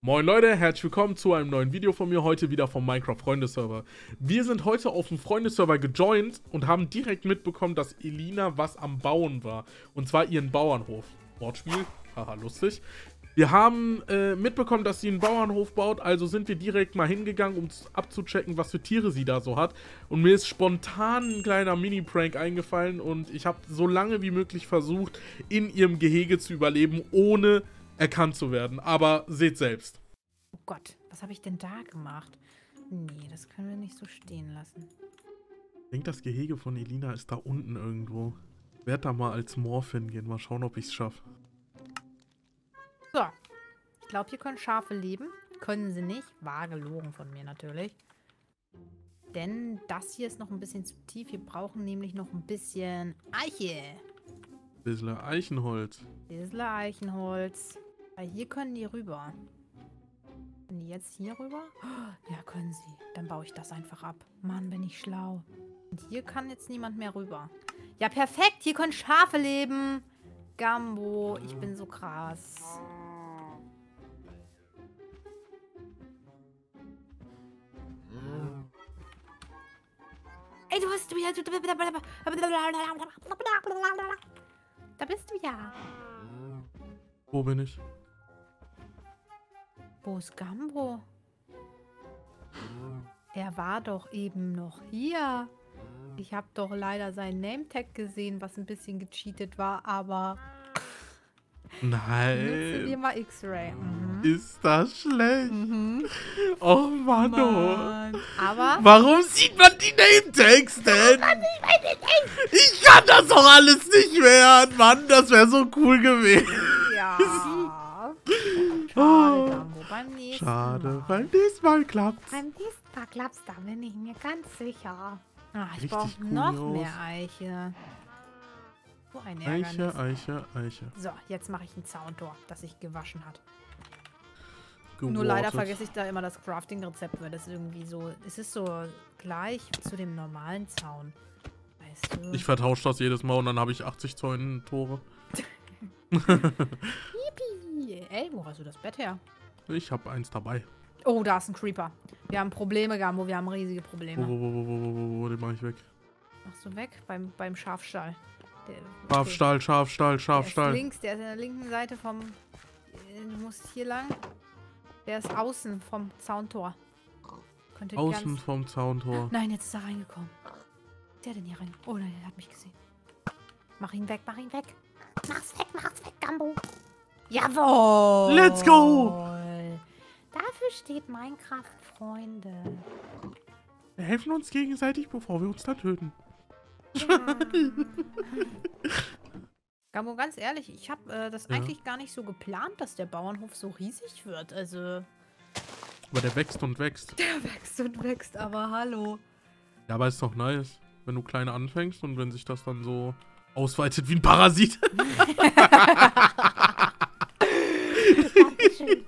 Moin Leute, herzlich willkommen zu einem neuen Video von mir, heute wieder vom Minecraft Freunde-Server. Wir sind heute auf dem Freunde-Server gejoint und haben direkt mitbekommen, dass Elina was am Bauen war. Und zwar ihren Bauernhof. Wortspiel, haha, lustig. Wir haben äh, mitbekommen, dass sie einen Bauernhof baut, also sind wir direkt mal hingegangen, um abzuchecken, was für Tiere sie da so hat. Und mir ist spontan ein kleiner Mini-Prank eingefallen und ich habe so lange wie möglich versucht, in ihrem Gehege zu überleben, ohne erkannt zu werden. Aber seht selbst. Oh Gott, was habe ich denn da gemacht? Nee, das können wir nicht so stehen lassen. Ich denke, das Gehege von Elina ist da unten irgendwo. Ich werde da mal als Morph hingehen. Mal schauen, ob ich es schaffe. So. Ich glaube, hier können Schafe leben. Können sie nicht. War gelogen von mir natürlich. Denn das hier ist noch ein bisschen zu tief. Wir brauchen nämlich noch ein bisschen Eiche. Bisschen Eichenholz. Bisschen Eichenholz. Hier können die rüber. Können die jetzt hier rüber? Ja, können sie. Dann baue ich das einfach ab. Mann, bin ich schlau. Und hier kann jetzt niemand mehr rüber. Ja, perfekt. Hier können Schafe leben. Gambo, ich bin so krass. Ey, du bist wieder... Da bist du ja. Wo bin ich? Wo ist Gambo? Er war doch eben noch hier. Ich habe doch leider sein Nametag gesehen, was ein bisschen gecheatet war, aber... Nein. Nutze dir mal X-Ray. Mhm. Ist das schlecht? Mhm. Oh Mann, oh. Mann. Aber... Warum sieht man die Name-Tags denn? Ich kann das doch alles nicht mehr. Mann, das wäre so cool gewesen. Oh. Schade, Gambo. Beim nächsten Schade, Mal. weil diesmal klappt's. Beim nächsten Mal klappt's, da bin ich mir ganz sicher. Ah, ich brauche noch mehr Eiche. So ein Ärgernis. Eiche, Eiche, Eiche. So, jetzt mache ich ein Zauntor, das sich gewaschen hat. Nur leider vergesse ich da immer das Crafting-Rezept, weil das irgendwie so... Es ist so gleich zu dem normalen Zaun. Weißt du? Ich vertausche das jedes Mal und dann habe ich 80 Zäunen Tore. Yippie. Ey, wo hast du das Bett her? Ich habe eins dabei. Oh, da ist ein Creeper. Wir haben Probleme, Gambo. Wir haben riesige Probleme. wo, wo, wo, wo, wo, wo, wo, den mache ich weg. Machst du weg? Beim, beim Schafstall. Der, Schafstall, Schafstall, Der ist Schafstall. links, der ist in der linken Seite vom... äh, Du musst hier lang. Der ist außen vom Zauntor. Könnte Außen ganz... vom Zauntor. Nein, jetzt ist er reingekommen. Ist der denn hier rein? Oh nein, der hat mich gesehen. Mach ihn weg, mach ihn weg. Mach's weg, mach's weg, Gambo. Jawohl. Let's go. Dafür steht Minecraft, Freunde. Wir helfen uns gegenseitig, bevor wir uns dann töten. Gambo, ganz ehrlich, ich habe äh, das Ja. eigentlich gar nicht so geplant, dass der Bauernhof so riesig wird. Also, Aber der wächst und wächst. der wächst und wächst, aber hallo. Ja, aber ist doch nice, wenn du klein anfängst und wenn sich das dann so ausweitet wie ein Parasit.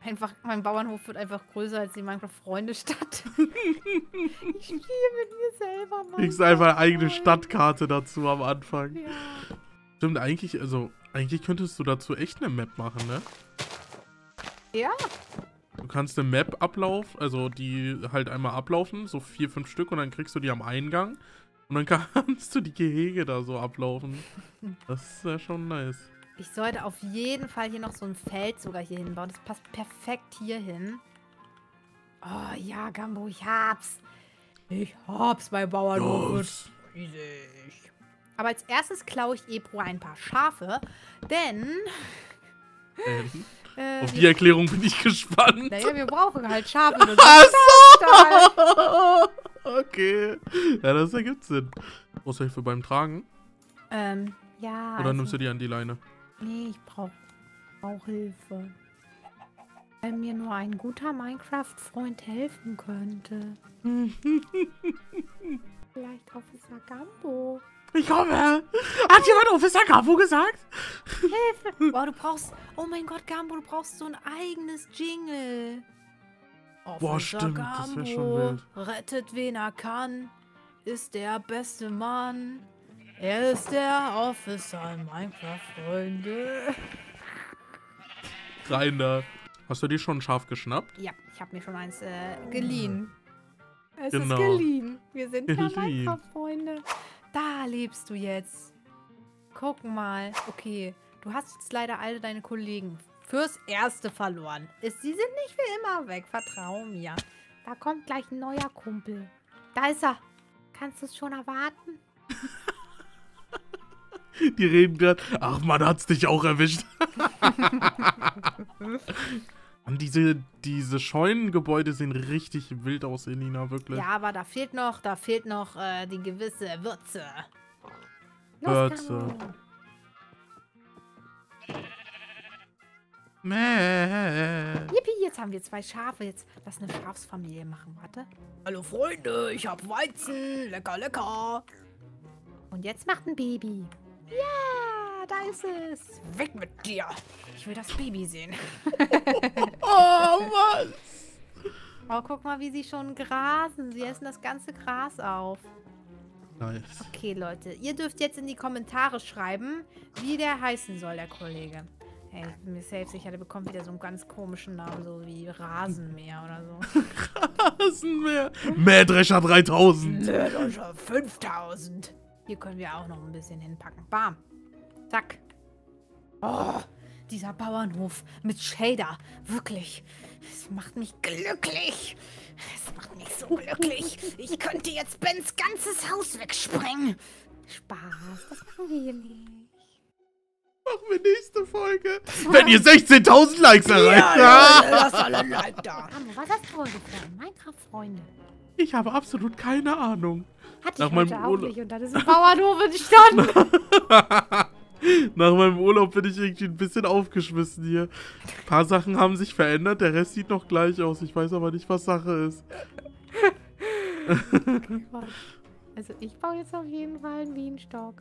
Einfach, mein Bauernhof wird einfach größer als die Minecraft-Freunde-Stadt. ich spiele mit mir selber, Mann. Kriegst einfach eine eigene Stadtkarte dazu am Anfang. Ja. Stimmt, eigentlich, also, eigentlich könntest du dazu echt eine Map machen, ne? ja, Du kannst eine Map ablaufen, also die halt einmal ablaufen, so vier, fünf Stück und dann kriegst du die am Eingang. Und dann kannst du die Gehege da so ablaufen. Das ist ja schon nice. Ich sollte auf jeden Fall hier noch so ein Feld sogar hier hinbauen. Das passt perfekt hier hin. Oh ja, Gambo, ich hab's. Ich hab's, mein Bauernhof riesig. Aber als erstes klaue ich Ebro ein paar Schafe, denn... Ähm, Äh, auf die Erklärung bin ich gespannt. naja, wir brauchen halt Schafe. Das Ach so! okay. Ja, das ergibt Sinn. Brauchst du Hilfe beim Tragen? Ähm, ja. Oder also, nimmst du die an die Leine? Nee, ich brauche brauch Hilfe. Weil mir nur ein guter Minecraft-Freund helfen könnte. Vielleicht Officer Gambo. Ich komme! Hat jemand Officer Gabo gesagt? Hilfe! Boah, du brauchst... Oh mein Gott, Gambo, du brauchst so ein eigenes Jingle. Boah, Officer stimmt, das wär schon Gambo wild. Rettet, wen er kann. Ist der beste Mann. Er ist der Officer in Minecraft, Freunde. Rein da. Hast du dir schon ein Schaf geschnappt? Ja, ich habe mir schon eins äh, geliehen. Es Genau. ist geliehen. Wir sind ja. Minecraft-Freunde. Da lebst du jetzt. Guck mal. Okay, du hast jetzt leider alle deine Kollegen fürs Erste verloren. Ist, sie sind nicht für immer weg. Vertrau mir. Da kommt gleich ein neuer Kumpel. Da ist er. Kannst du es schon erwarten? Die reden gerade. Ach, man hat's dich auch erwischt. Mann, diese, diese Scheunengebäude sehen richtig wild aus, Elina, wirklich. Ja, aber da fehlt noch, da fehlt noch äh, die gewisse Würze. Würze. Mäh. Yippie, jetzt haben wir zwei Schafe. Jetzt lass eine Schafsfamilie machen. Warte. Hallo Freunde, ich hab Weizen. Lecker, lecker. Und jetzt macht ein Baby. Ja, da ist es. Weg mit dir. Ich will das Baby sehen. Oh, Mann. Oh, guck mal, wie sie schon grasen. Sie essen das ganze Gras auf. Nice. Okay, Leute, ihr dürft jetzt in die Kommentare schreiben, wie der heißen soll, der Kollege. Hey, ich bin mir safe sicher, der bekommt wieder so einen ganz komischen Namen, so wie Rasenmäher oder so. Rasenmäher. Mähdrescher 3000. Nerdoscher 5000. Hier können wir auch noch ein bisschen hinpacken. Bam. Zack. Oh, dieser Bauernhof mit Shader. Wirklich. Es macht mich glücklich. Es macht mich so glücklich. Ich könnte jetzt Bens ganzes Haus wegsprengen. Spaß, das machen wir hier nicht. Machen wir nächste Folge. Wenn ihr 16.000 Likes erreicht. lass alle Like da. Mamo, was hast du heute vor? Minecraft-Freunde. Ich habe absolut keine Ahnung. Hatte Nach ich heute meinem auch Urlaub- nicht und dann ist ein Bauernhof entstanden. Nach meinem Urlaub bin ich irgendwie ein bisschen aufgeschmissen hier. Ein paar Sachen haben sich verändert, der Rest sieht noch gleich aus. Ich weiß aber nicht, was Sache ist. also ich baue jetzt auf jeden Fall einen Bienenstock.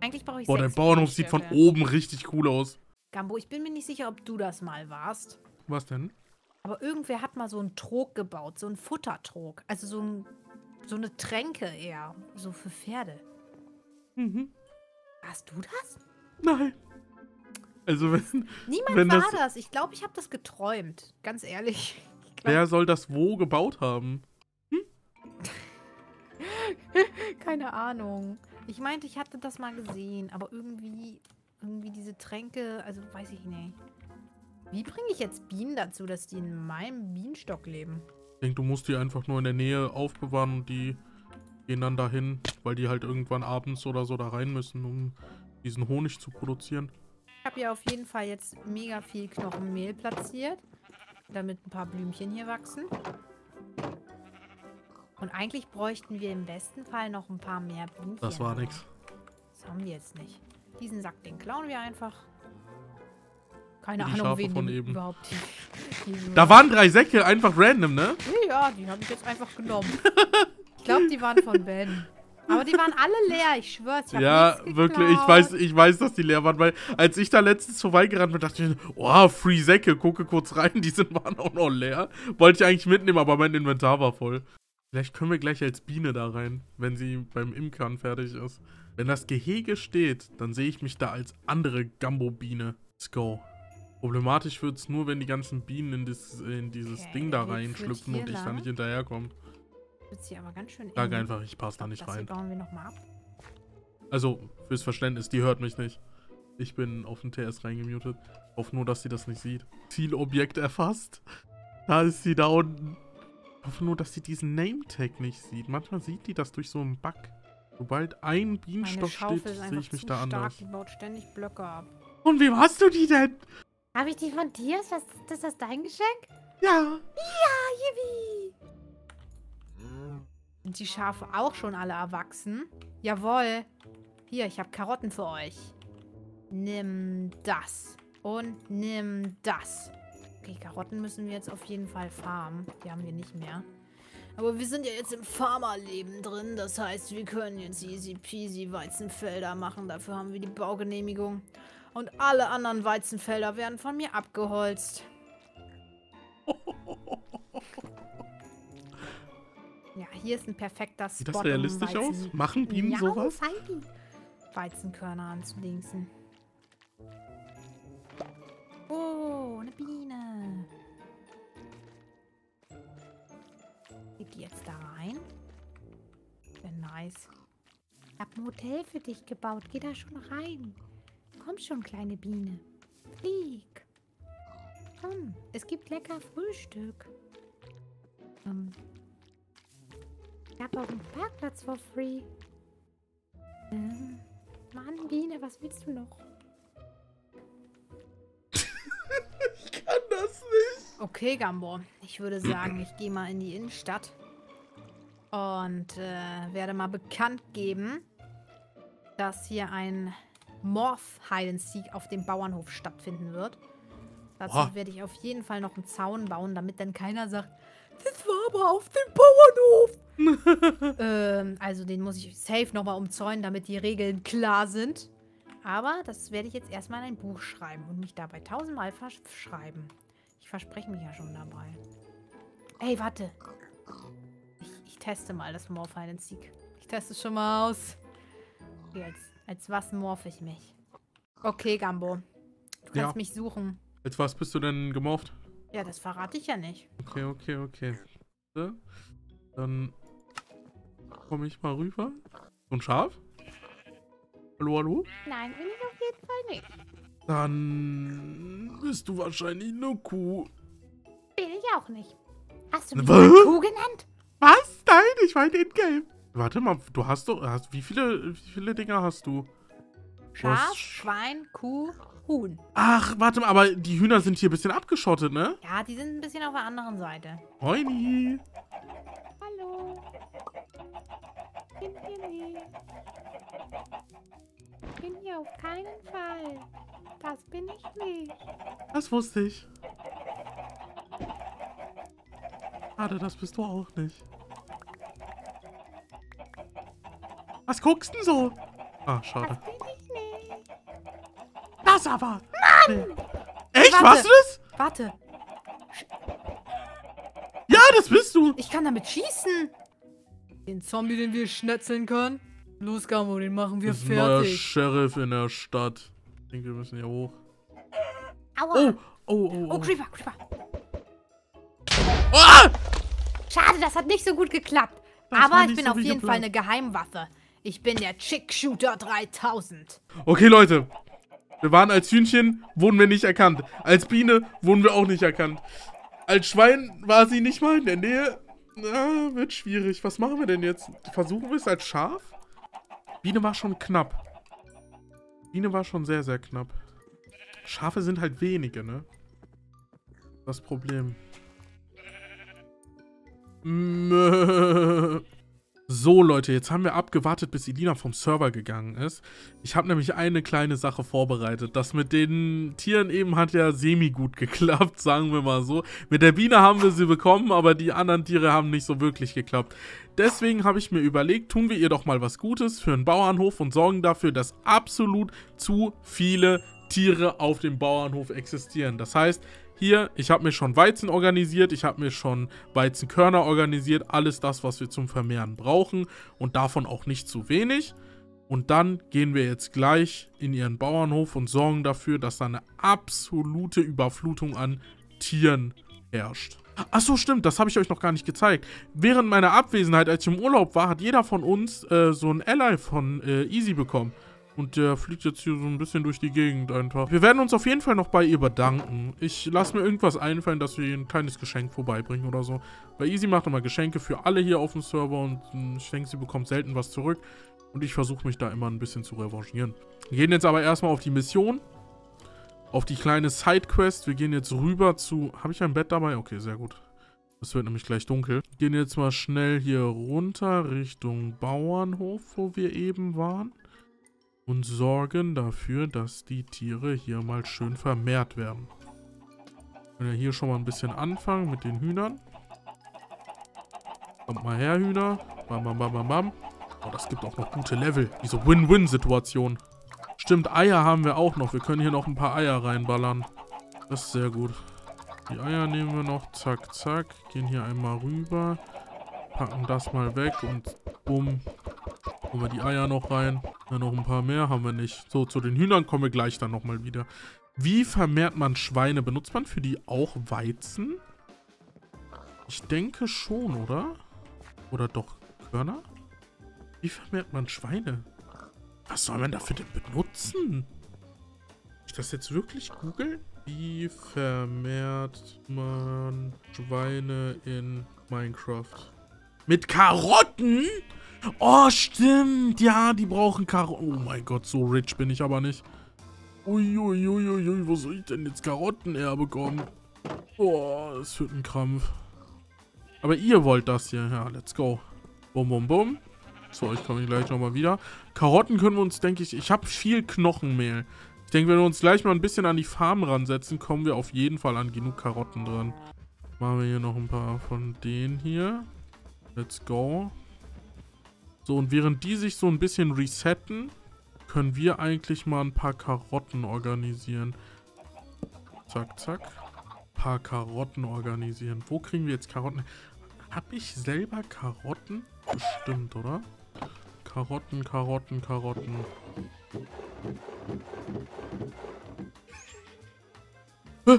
Eigentlich brauche ich Boah, sechs Bauernhof sieht von oben richtig cool aus. Gambo, ich bin mir nicht sicher, ob du das mal warst. Was denn? Aber irgendwer hat mal so einen Trog gebaut, so einen Futtertrog. Also so, ein, so eine Tränke eher, so für Pferde. Mhm. Warst du das? Nein. Also wenn, Niemand Wenn war das- das. Ich glaube, ich habe das geträumt. Ganz ehrlich. Ich glaub, wer soll das wo gebaut haben? keine Ahnung. Ich meinte, ich hatte das mal gesehen, aber irgendwie, irgendwie diese Tränke, also weiß ich nicht. Wie bringe ich jetzt Bienen dazu, dass die in meinem Bienenstock leben? Ich denke, du musst die einfach nur in der Nähe aufbewahren und die gehen dann dahin, weil die halt irgendwann abends oder so da rein müssen, um diesen Honig zu produzieren. Ich habe ja auf jeden Fall jetzt mega viel Knochenmehl platziert, damit ein paar Blümchen hier wachsen. Und eigentlich bräuchten wir im besten Fall noch ein paar mehr Blümchen. Das war nix. Das haben wir jetzt nicht. Diesen Sack, den klauen wir einfach. Keine Ahnung, Schafe wen von die eben. überhaupt die, die Da waren drei Säcke, einfach random, ne? Ja, die habe ich jetzt einfach genommen. ich glaube, die waren von Ben. Aber die waren alle leer, ich schwör's. Ich Ja, wirklich, ich weiß, ich weiß, dass die leer waren, weil als ich da letztens vorbeigerannt bin, dachte ich, oh, Free Säcke, gucke kurz rein, die sind waren auch noch leer. Wollte ich eigentlich mitnehmen, aber mein Inventar war voll. Vielleicht können wir gleich als Biene da rein, wenn sie beim Imkern fertig ist. Wenn das Gehege steht, dann sehe ich mich da als andere Gambo-Biene. Let's go. Problematisch wird's nur, wenn die ganzen Bienen in, das, in dieses Okay, Ding da reinschlüpfen und ich da lang? nicht hinterherkomme. Wird's hier aber ganz schön Sag einfach, ich passe da nicht rein. bauen wir nochmal ab. Also, fürs Verständnis, die hört mich nicht. Ich bin auf den TS reingemutet. Auf nur, dass sie das nicht sieht. Zielobjekt erfasst. Da ist sie da unten. Ich hoffe nur, dass sie diesen Name-Tag nicht sieht. Manchmal sieht die das durch so einen Bug. Sobald ein Bienenstock steht, sehe ich mich da stark. anders. Die baut ständig Blöcke ab. Und wem hast du die denn? Habe ich die von dir? Ist das, ist das dein Geschenk? Ja. Yippie! Sind die Schafe auch schon alle erwachsen? Jawohl. Hier, ich habe Karotten für euch. Nimm das. Und nimm das. Okay, Karotten müssen wir jetzt auf jeden Fall farmen. Die haben wir nicht mehr. Aber wir sind ja jetzt im Farmerleben drin. Das heißt, wir können jetzt easy peasy Weizenfelder machen. Dafür haben wir die Baugenehmigung. Und alle anderen Weizenfelder werden von mir abgeholzt. ja, hier ist ein perfekter Spot. Sieht das realistisch um aus? Machen Bienen ja, sowas? Weizenkörner anzudingsen. Oh, eine Biene. Geht die jetzt da rein? Wäre nice. Ich hab ein Hotel für dich gebaut. Geh da schon rein. Komm schon, kleine Biene. Flieg. Komm, es gibt lecker Frühstück. Ähm, ich hab auch einen Parkplatz for free. Ähm, Mann, Biene, was willst du noch? Ich kann das nicht. Okay, Gambo. Ich würde sagen, ich gehe mal in die Innenstadt und äh, werde mal bekannt geben, dass hier ein Morph Hide and Seek auf dem Bauernhof stattfinden wird. Dazu Oha. werde ich auf jeden Fall noch einen Zaun bauen, damit dann keiner sagt, das war aber auf dem Bauernhof. ähm, also den muss ich safe nochmal umzäunen, damit die Regeln klar sind. Aber das werde ich jetzt erstmal in ein Buch schreiben und mich dabei tausendmal verschreiben. Ich verspreche mich ja schon dabei. Ey, warte. Ich, ich teste mal das Morph Hide and Seek. Ich teste es schon mal aus. Okay, als, was morph ich mich? Okay, Gambo. Du kannst Ja. mich suchen. Als was bist du denn gemorpht? Ja, das verrate ich ja nicht. Okay, okay, okay. So. Dann komme ich mal rüber. So ein Schaf? Hallo, hallo? Nein, bin ich auf jeden Fall nicht. Dann bist du wahrscheinlich eine Kuh. Bin ich auch nicht. Hast du mich Was? Kuh genannt? Was? Nein, ich meine in-game. Warte mal, du hast doch. Hast, wie, viele, wie viele Dinger hast du? Schaf, Schwein, Kuh, Huhn. Ach, warte mal, aber die Hühner sind hier ein bisschen abgeschottet, ne? Ja, die sind ein bisschen auf der anderen Seite. Moini. Hallo. Bin hier nicht. Bin hier auf keinen Fall. Das bin ich nicht. Das wusste ich. Schade, das bist du auch nicht. Was guckst denn so? Ah, schade. Das bin ich nicht. Das aber. Mann! Echt? Warte. Warst du das? Warte, Ja, das bist du. ich kann damit schießen. Den Zombie, den wir schnetzeln können. Los, Gambo, den machen wir Das ist neuer fertig. Sheriff in der Stadt. Ich denke, wir müssen hier hoch. Aua. Oh, oh, oh, Oh, oh. Creeper, Creeper. Ah! Schade, das hat nicht so gut geklappt. Das Aber ich bin so auf jeden Fall geplant. eine Geheimwaffe. Ich bin der Chick Shooter 3000. Okay, Leute. Wir waren als Hühnchen, wurden wir nicht erkannt. Als Biene wurden wir auch nicht erkannt. Als Schwein war sie nicht mal in der Nähe. Na, wird schwierig. Was machen wir denn jetzt? Versuchen wir es als Schaf? Biene war schon knapp. Biene war schon sehr, sehr knapp. Schafe sind halt wenige, ne? Das Problem. So, Leute, jetzt haben wir abgewartet, bis Elina vom Server gegangen ist. Ich habe nämlich eine kleine Sache vorbereitet. Das mit den Tieren eben hat ja semi-gut geklappt, sagen wir mal so. Mit der Biene haben wir sie bekommen, aber die anderen Tiere haben nicht so wirklich geklappt. Deswegen habe ich mir überlegt, tun wir ihr doch mal was Gutes für einen Bauernhof und sorgen dafür, dass absolut zu viele Tiere auf dem Bauernhof existieren. Das heißt, hier, ich habe mir schon Weizen organisiert, ich habe mir schon Weizenkörner organisiert, alles das, was wir zum Vermehren brauchen und davon auch nicht zu wenig. Und dann gehen wir jetzt gleich in ihren Bauernhof und sorgen dafür, dass da eine absolute Überflutung an Tieren herrscht. Achso, stimmt, das habe ich euch noch gar nicht gezeigt. Während meiner Abwesenheit, als ich im Urlaub war, hat jeder von uns äh, so ein Ally von äh, Easy bekommen. Und der fliegt jetzt hier so ein bisschen durch die Gegend einfach. Wir werden uns auf jeden Fall noch bei ihr bedanken. Ich lasse mir irgendwas einfallen, dass wir ihr ein kleines Geschenk vorbeibringen oder so. Weil Easy macht immer Geschenke für alle hier auf dem Server und mh, ich denke, sie bekommt selten was zurück. Und ich versuche mich da immer ein bisschen zu revanchieren. Wir gehen jetzt aber erstmal auf die Mission. Auf die kleine Sidequest. Wir gehen jetzt rüber zu... Habe ich ein Bett dabei? Okay, sehr gut. Es wird nämlich gleich dunkel. Gehen jetzt mal schnell hier runter Richtung Bauernhof, wo wir eben waren. Und sorgen dafür, dass die Tiere hier mal schön vermehrt werden. Können wir hier schon mal ein bisschen anfangen mit den Hühnern. Kommt mal her, Hühner. Bam, bam, bam, bam, bam. Oh, das gibt auch noch gute Level. Diese Win-Win-Situation. Stimmt, Eier haben wir auch noch. Wir können hier noch ein paar Eier reinballern. Das ist sehr gut. Die Eier nehmen wir noch. Zack, zack. Gehen hier einmal rüber. Packen das mal weg und bumm. Holen wir die Eier noch rein. Ja, noch ein paar mehr haben wir nicht. So, zu den Hühnern kommen wir gleich dann nochmal wieder. Wie vermehrt man Schweine? Benutzt man für die auch Weizen? Ich denke schon, oder? Oder doch Körner? Wie vermehrt man Schweine? Was soll man dafür denn benutzen? ich das jetzt wirklich googeln? Wie vermehrt man Schweine in Minecraft? Mit Karotten? Oh, stimmt. Ja, die brauchen Karotten. Oh mein Gott, so rich bin ich aber nicht. Uiuiuiui, ui, ui, wo soll ich denn jetzt Karotten herbekommen? Oh, das wird ein Krampf. Aber ihr wollt das hier. Ja, let's go. Bum, bum, bum. Zu euch komme ich gleich nochmal wieder. Karotten können wir uns, denke ich... Ich habe viel Knochenmehl. Ich denke, wenn wir uns gleich mal ein bisschen an die Farm ransetzen, kommen wir auf jeden Fall an genug Karotten dran. Machen wir hier noch ein paar von denen hier. Let's go. So, und während die sich so ein bisschen resetten, können wir eigentlich mal ein paar Karotten organisieren. Zack, zack. Ein paar Karotten organisieren. Wo kriegen wir jetzt Karotten? Hab ich selber Karotten? Bestimmt, oder? Karotten, Karotten, Karotten. Äh,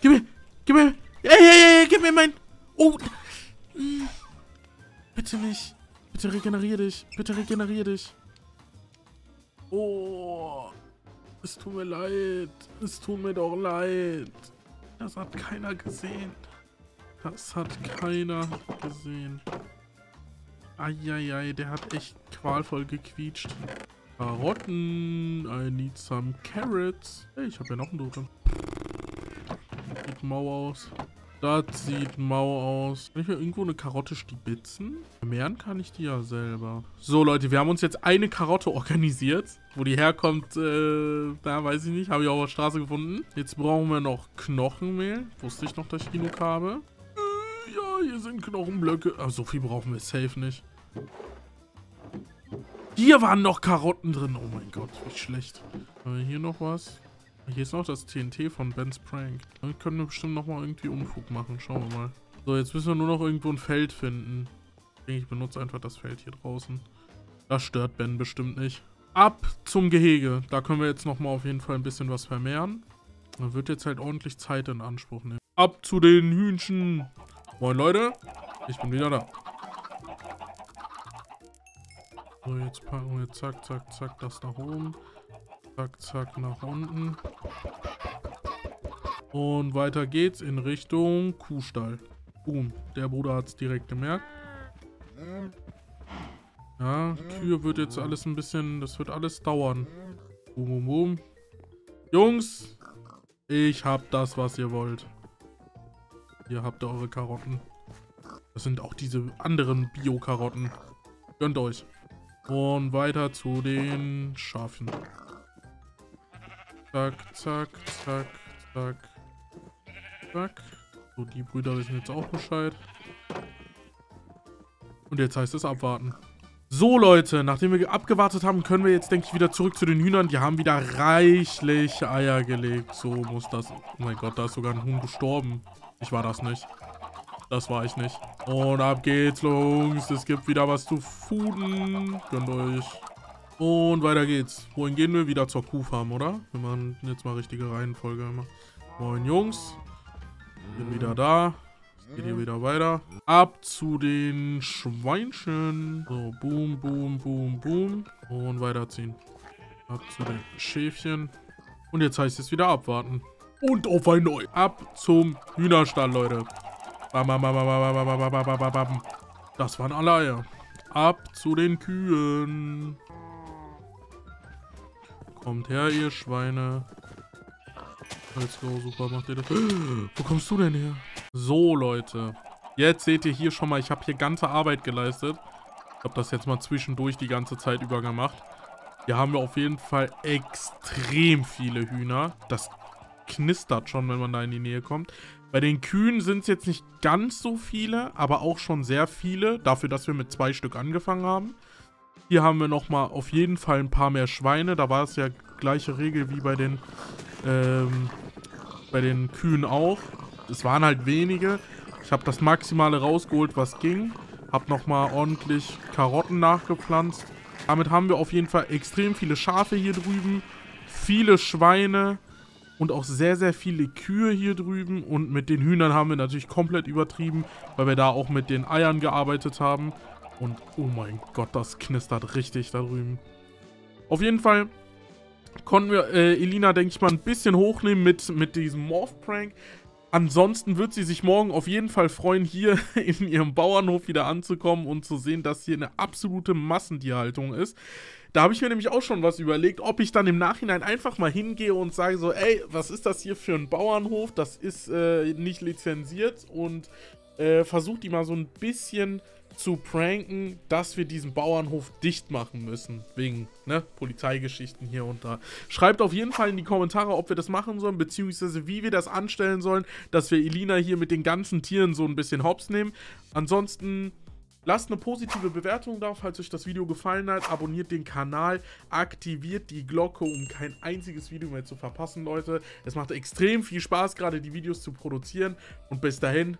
gib mir, gib mir, ey, ey, ey, gib mir mein... Oh, hm. bitte nicht. Bitte regenerier dich. Bitte regenerier dich. Oh. Es tut mir leid. Es tut mir doch leid. Das hat keiner gesehen. Das hat keiner gesehen. Eieiei, der hat echt qualvoll gequietscht. Karotten. I need some carrots. Hey, ich habe ja noch einen Dote. Sieht mau aus. Das sieht mau aus. Kann ich mir irgendwo eine Karotte stibitzen? Vermehren kann ich die ja selber. So, Leute, wir haben uns jetzt eine Karotte organisiert. Wo die herkommt, äh, da weiß ich nicht. Habe ich auch auf der Straße gefunden. Jetzt brauchen wir noch Knochenmehl. Wusste ich noch, dass ich genug habe. Äh, ja, hier sind Knochenblöcke. Aber so viel brauchen wir safe nicht. Hier waren noch Karotten drin. Oh mein Gott, wie schlecht. Haben wir hier noch was? Hier ist noch das TNT von Ben's Prank. Damit können wir bestimmt nochmal irgendwie Unfug machen. Schauen wir mal. So, jetzt müssen wir nur noch irgendwo ein Feld finden. Ich denke, ich benutze einfach das Feld hier draußen. Das stört Ben bestimmt nicht. Ab zum Gehege. Da können wir jetzt nochmal auf jeden Fall ein bisschen was vermehren. Da wird jetzt halt ordentlich Zeit in Anspruch nehmen. Ab zu den Hühnchen. Moin Leute, ich bin wieder da. So, jetzt packen wir zack, zack, zack das nach oben. Zack, zack, nach unten. Und weiter geht's in Richtung Kuhstall. Boom, der Bruder hat es direkt gemerkt. Ja, Kühe wird jetzt alles ein bisschen, das wird alles dauern. Boom, boom, boom. Jungs, ich hab das, was ihr wollt. Hier habt ihr eure Karotten. Das sind auch diese anderen Bio-Karotten. Gönnt euch. Und weiter zu den Schafen. Zack, zack, zack, zack, zack. So, die Brüder wissen jetzt auch Bescheid. Und jetzt heißt es abwarten. So, Leute, nachdem wir abgewartet haben, können wir jetzt, denke ich, wieder zurück zu den Hühnern. Die haben wieder reichlich Eier gelegt. So muss das... Oh mein Gott, da ist sogar ein Huhn gestorben. Ich war das nicht. Das war ich nicht. Und ab geht's, Jungs. Es gibt wieder was zu fooden. Gönnt euch. Und weiter geht's. Wohin gehen wir? Wieder zur Kuhfarm, oder? Wir machen jetzt mal richtige Reihenfolge. Moin Jungs. Bin wieder da. Es geht hier wieder weiter. Ab zu den Schweinchen. So, boom, boom, boom, boom. Und weiterziehen. Ab zu den Schäfchen. Und jetzt heißt es wieder abwarten. Und auf ein Neu. Ab zum Hühnerstall, Leute. Bam, bam, bam, bam, bam, bam, bam, bam, bam. Das waren alle Eier. Ab zu den Kühen. Kommt her, ihr Schweine. Let's go, super, macht ihr das. Wo kommst du denn her? So, Leute. Jetzt seht ihr hier schon mal, ich habe hier ganze Arbeit geleistet. Ich habe das jetzt mal zwischendurch die ganze Zeit über gemacht. Hier haben wir auf jeden Fall extrem viele Hühner. Das knistert schon, wenn man da in die Nähe kommt. Bei den Kühen sind es jetzt nicht ganz so viele, aber auch schon sehr viele. Dafür, dass wir mit zwei Stück angefangen haben. Hier haben wir nochmal auf jeden Fall ein paar mehr Schweine. Da war es ja gleiche Regel wie bei den, ähm, bei den Kühen auch. Es waren halt wenige. Ich habe das Maximale rausgeholt, was ging. Habe nochmal ordentlich Karotten nachgepflanzt. Damit haben wir auf jeden Fall extrem viele Schafe hier drüben. Viele Schweine. und auch sehr, sehr viele Kühe hier drüben. Und mit den Hühnern haben wir natürlich komplett übertrieben, weil wir da auch mit den Eiern gearbeitet haben. Und oh mein Gott, das knistert richtig da drüben. Auf jeden Fall konnten wir äh, Elina, denke ich mal, ein bisschen hochnehmen mit, mit diesem Morph-Prank. Ansonsten wird sie sich morgen auf jeden Fall freuen, hier in ihrem Bauernhof wieder anzukommen und zu sehen, dass hier eine absolute Massentierhaltung ist. Da habe ich mir nämlich auch schon was überlegt, ob ich dann im Nachhinein einfach mal hingehe und sage so, ey, was ist das hier für ein Bauernhof? Das ist äh, nicht lizenziert und äh, versucht die mal so ein bisschen zu pranken, dass wir diesen Bauernhof dicht machen müssen. Wegen, ne, Polizeigeschichten hier und da. Schreibt auf jeden Fall in die Kommentare, ob wir das machen sollen, beziehungsweise wie wir das anstellen sollen, dass wir Elina hier mit den ganzen Tieren so ein bisschen hops nehmen. Ansonsten Lasst eine positive Bewertung da, falls euch das Video gefallen hat. Abonniert den Kanal, aktiviert die Glocke, um kein einziges Video mehr zu verpassen, Leute. Es macht extrem viel Spaß, gerade die Videos zu produzieren. Und bis dahin,